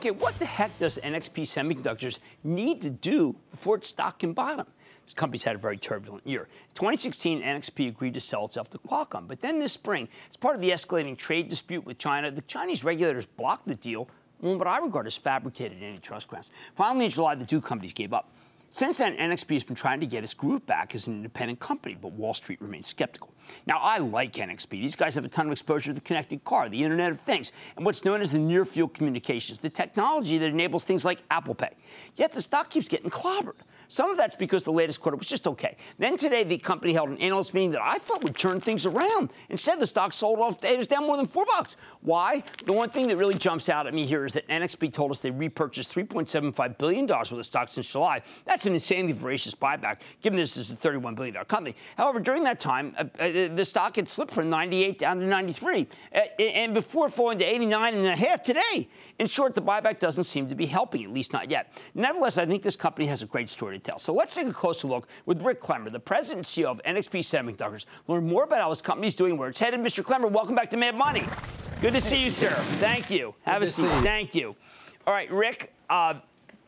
Okay, what the heck does NXP Semiconductors need to do before its stock can bottom? This company's had a very turbulent year. 2016, NXP agreed to sell itself to Qualcomm. But then this spring, as part of the escalating trade dispute with China, the Chinese regulators blocked the deal on what I regard as fabricated antitrust grounds. Finally, in July, the two companies gave up. Since then, NXP has been trying to get its groove back as an independent company, but Wall Street remains skeptical. Now, I like NXP. These guys have a ton of exposure to the connected car, the Internet of Things, and what's known as the near field communications, the technology that enables things like Apple Pay. Yet the stock keeps getting clobbered. Some of that's because the latest quarter was just okay. Then today, the company held an analyst meeting that I thought would turn things around. Instead, the stock sold off. It was down more than four bucks. Why? The one thing that really jumps out at me here is that NXP told us they repurchased $3.75 billion worth of stock since July. That's an insanely voracious buyback, given this is a $31 billion company. However, during that time, uh, uh, the stock had slipped from 98 down to 93, uh, and before falling to 89 and a half today. In short, the buyback doesn't seem to be helping, at least not yet. Nevertheless, I think this company has a great story to tell. So let's take a closer look with Rick Clemmer, the president and CEO of NXP Semiconductors. Learn more about how his company is doing, where it's headed. Mr. Clemmer, welcome back to Mad Money. Good to see you, sir. Thank you. Have Good a seat. Thank you. All right, Rick. Uh,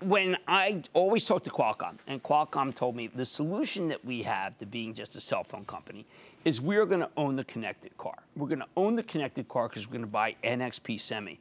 when I always talk to Qualcomm, and Qualcomm told me the solution that we have to being just a cell phone company is we're going to own the connected car. We're going to own the connected car because we're going to buy NXP Semi.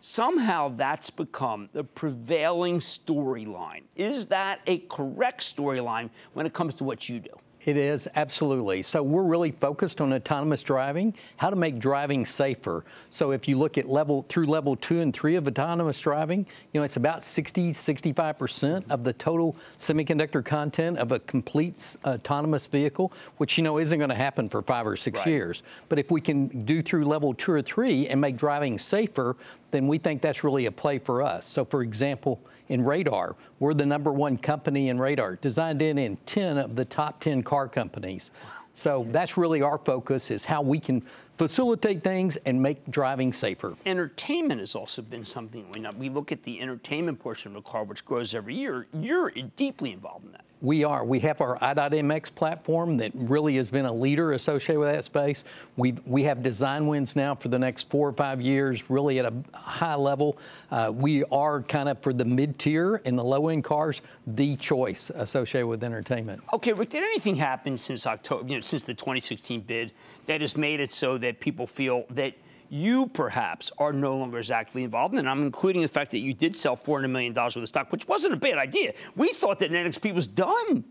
Somehow that's become the prevailing storyline. Is that a correct storyline when it comes to what you do? It is, absolutely. So we're really focused on autonomous driving, how to make driving safer. So if you look at level through level two and three of autonomous driving, you know, it's about 60, 65% of the total semiconductor content of a complete autonomous vehicle, which, you know, isn't going to happen for five or six right. years. But if we can do through level two or three and make driving safer, then we think that's really a play for us. So for example, in radar. We're the number one company in radar, designed in in 10 of the top 10 car companies. So that's really our focus is how we can facilitate things and make driving safer. Entertainment has also been something we know. We look at the entertainment portion of a car, which grows every year. You're deeply involved in that. We are. We have our i.MX platform that really has been a leader associated with that space. We we have design wins now for the next four or five years, really at a high level. Uh, we are kind of for the mid tier and the low end cars, the choice associated with entertainment. Okay, Rick. Did anything happen since October? You know, since the 2016 bid that has made it so that people feel that you perhaps are no longer as actively involved. And I'm including the fact that you did sell $400 million worth of stock, which wasn't a bad idea. We thought that NXP was done.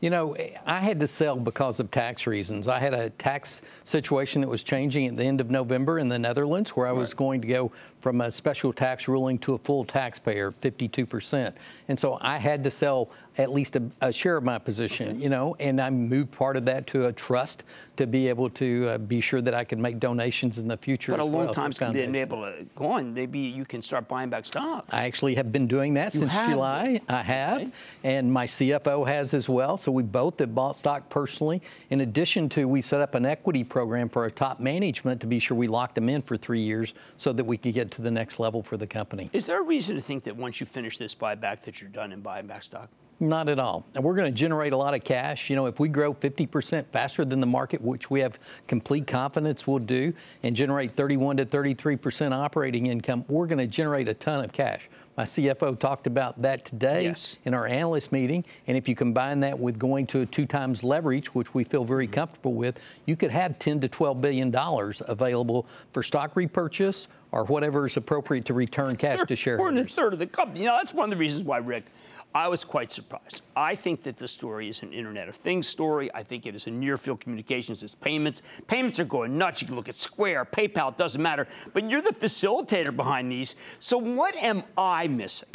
You know, I had to sell because of tax reasons. I had a tax situation that was changing at the end of November in the Netherlands where I was going to go from a special tax ruling to a full taxpayer, 52%. And so I had to sell at least a, a share of my position, you know, and I moved part of that to a trust to be able to uh, be sure that I can make donations in the future. But a long well time's been able to go on. Maybe you can start buying back stock. I actually have been doing that you since have. July. I have, okay. and my CFO has as well. So we both have bought stock personally. In addition to, we set up an equity program for our top management to be sure we locked them in for three years so that we could get to the next level for the company. Is there a reason to think that once you finish this buyback that you're done in buying back stock? Not at all. And we're going to generate a lot of cash. You know, if we grow 50% faster than the market, which we have complete confidence we'll do, and generate 31 to 33% operating income, we're going to generate a ton of cash. My CFO talked about that today yes. in our analyst meeting. And if you combine that with going to a two times leverage, which we feel very mm-hmm. comfortable with, you could have 10 to 12 billion dollars available for stock repurchase or whatever is appropriate to return cash to shareholders. More than a third of the company. You know, that's one of the reasons why, Rick, I was quite surprised. I think that the story is an Internet of Things story. I think it is a near field communications. It's payments. Payments are going nuts. You can look at Square, PayPal, it doesn't matter. But you're the facilitator behind these. So what am I missing?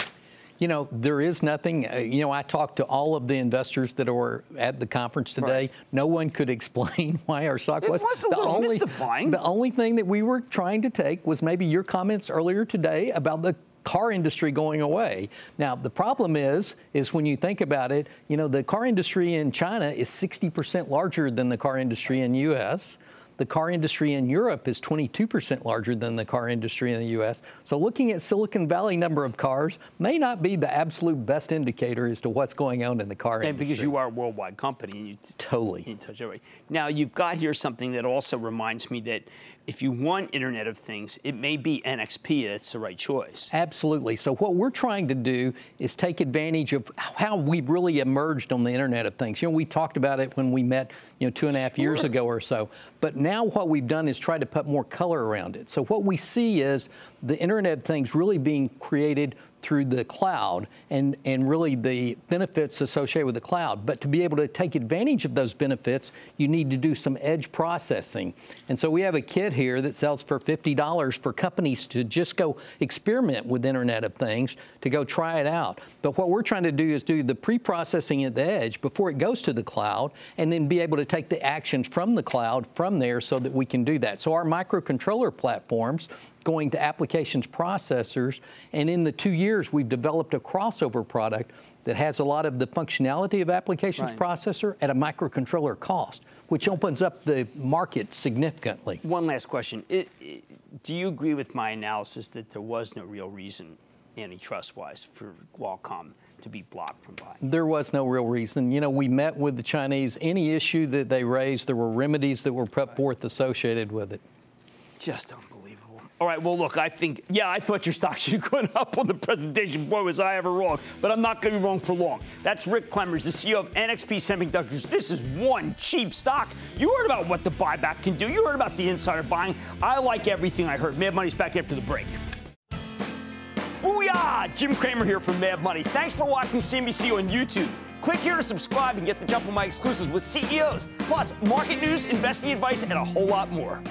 You know, there is nothing. Uh, you know, I talked to all of the investors that were at the conference today. Right. No one could explain why our stock it was. was a the little only, mystifying. The only thing that we were trying to take was maybe your comments earlier today about the car industry going away. Now, the problem is, is when you think about it, you know, the car industry in China is 60% larger than the car industry in U.S. The car industry in Europe is 22% larger than the car industry in the U.S. So looking at Silicon Valley number of cars may not be the absolute best indicator as to what's going on in the car industry. and industry. because you are a worldwide company, you totally you touch everybody. Now you've got here something that also reminds me that if you want Internet of Things, it may be NXP that's the right choice. Absolutely. So what we're trying to do is take advantage of how we really emerged on the Internet of Things. You know, we talked about it when we met, you know, two and a half sure. years ago or so. But now what we've done is try to put more color around it. So what we see is the Internet of Things really being created through the cloud and, and really the benefits associated with the cloud. But to be able to take advantage of those benefits, you need to do some edge processing. And so we have a kit here that sells for $50 for companies to just go experiment with Internet of Things, to go try it out. But what we're trying to do is do the pre-processing at the edge before it goes to the cloud, and then be able to take the actions from the cloud from there so that we can do that. So our microcontroller platforms going to applications processors. And in the two years, we've developed a crossover product that has a lot of the functionality of applications right. processor at a microcontroller cost, which opens up the market significantly. One last question. It, it, do you agree with my analysis that there was no real reason antitrust-wise for Qualcomm to be blocked from buying? There was no real reason. You know, we met with the Chinese. Any issue that they raised, there were remedies that were put right. forth associated with it. Just unbelievable. All right, well, look, I think, yeah, I thought your stock should have gone up on the presentation. Boy, was I ever wrong. But I'm not going to be wrong for long. That's Rick Clemmers, the CEO of NXP Semiconductors. This is one cheap stock. You heard about what the buyback can do. You heard about the insider buying. I like everything I heard. Mad Money's back after the break. Booyah! Jim Cramer here from Mad Money. Thanks for watching CNBC on YouTube. Click here to subscribe and get the jump on my exclusives with CEOs, plus market news, investing advice, and a whole lot more.